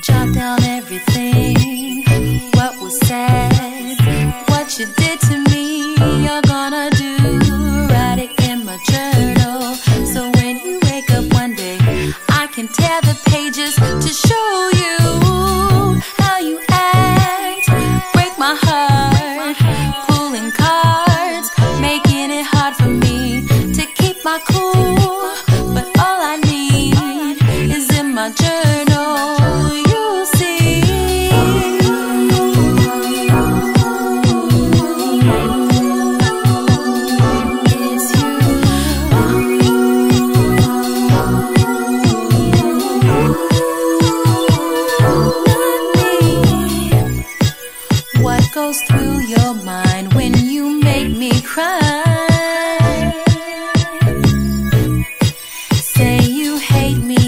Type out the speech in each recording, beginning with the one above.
Jot down everything, what was said, what you did to me. You're gonna do, write it in my journal. So when you wake up one day, I can tear the pages to show you how you act. Break my heart, pulling cards, making it hard for me to keep my cool.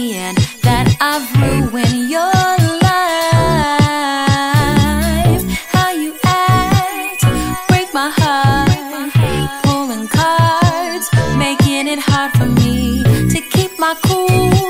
Me that I've ruined your life. How you act, break my heart. Pulling cards, making it hard for me to keep my cool.